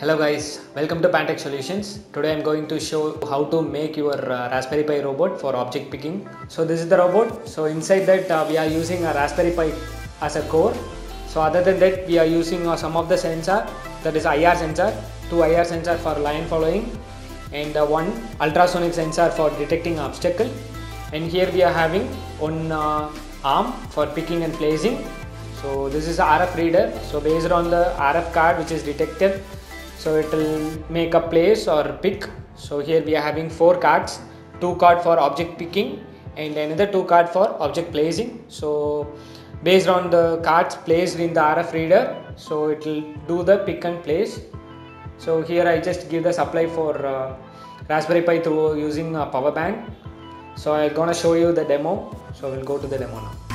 Hello guys, welcome to Pantech Solutions. Today I'm going to show how to make your uh, Raspberry Pi robot for object picking. So this is the robot. So inside that uh, we are using a Raspberry Pi as a core. So other than that we are using uh, some of the sensor that is IR sensor, two IR sensor for line following and uh, one ultrasonic sensor for detecting obstacle and here we are having one uh, arm for picking and placing so this is RF reader so based on the RF card which is detected so it will make a place or pick. So here we are having four cards. Two card for object picking and another two card for object placing. So based on the cards placed in the RF reader so it will do the pick and place. So here I just give the supply for uh, Raspberry Pi through using a power bank. So I'm gonna show you the demo. So we'll go to the demo now